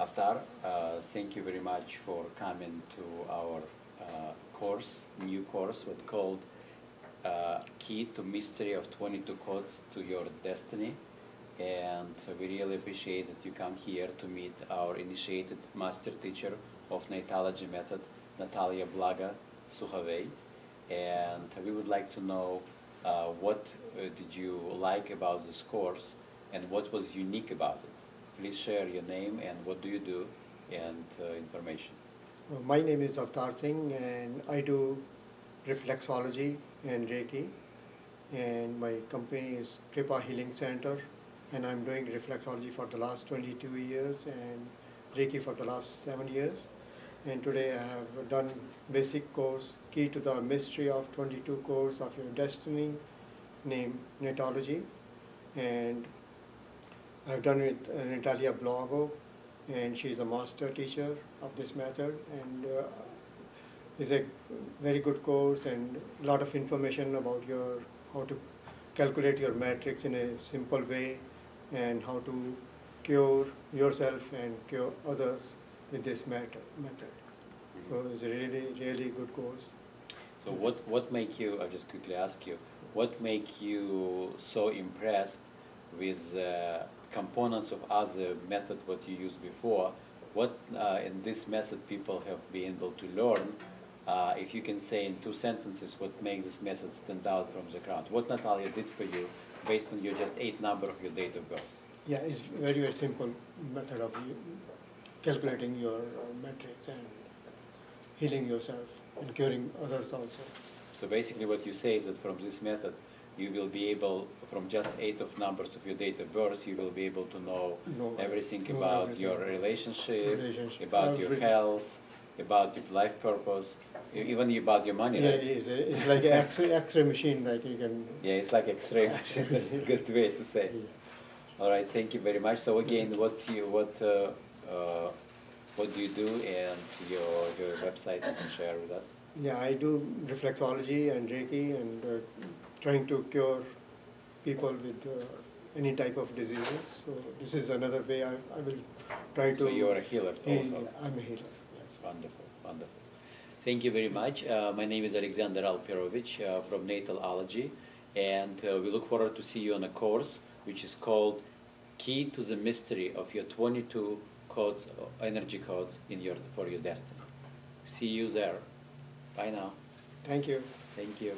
Avtar, uh, thank you very much for coming to our uh, course, new course, what called uh, Key to Mystery of 22 Codes to Your Destiny. And we really appreciate that you come here to meet our initiated master teacher of Natalology method, Natalia Blago Suhavey. And we would like to know uh, what uh, did you like about this course and what was unique about it. Please share your name and what do you do and uh, information. Uh, My name is Avtar Singh and I do reflexology and Reiki. And my company is Kripa Healing Center and I'm doing reflexology for the last 22 years and Reiki for the last seven years. And today I have done basic course, Key to the Mystery of 22 Codes of Your Destiny, named Natalology. And I've done it with Natalia Blago, and she's a master teacher of this method, and uh, it's a very good course and a lot of information about your how to calculate your matrix in a simple way, and how to cure yourself and cure others with this method. method. So it's a really really good course. So what, what make you, I'll just quickly ask you, what make you so impressed with uh, components of other method what you used before? What uh, in this method people have been able to learn? Uh, if you can say in two sentences what makes this method stand out from the crowd? What Natalia did for you based on your just eight number of your date of birth? Yeah, it's very very simple method of calculating your uh, matrix and healing yourself and curing others also. So basically what you say is that from this method, you will be able, from just eight of numbers of your date of birth, you will be able to know Know everything know about everything. your relationship, Relationship, about your health, about your life purpose, even about your money, Yeah, right? it's, it's like an X-ray, X-ray machine, like you can. Yeah, it's like X-ray machine, that's a good way to say. Yeah. All right, thank you very much. So again, what's you, what, uh, uh, what do you do and your, your website you can share with us? Yeah, I do reflexology and Reiki and uh, trying to cure people with uh, any type of diseases. So this is another way I, I will try to. So you're a healer also? I'm a healer. Yes. Wonderful, wonderful. Thank you very much. Uh, my name is Alexander Alperovich uh, from Natalology, and uh, we look forward to see you on a course which is called Key to the Mystery of Your 22 Codes, uh, Energy Codes in your for your destiny. See you there. Bye now. Thank you. Thank you.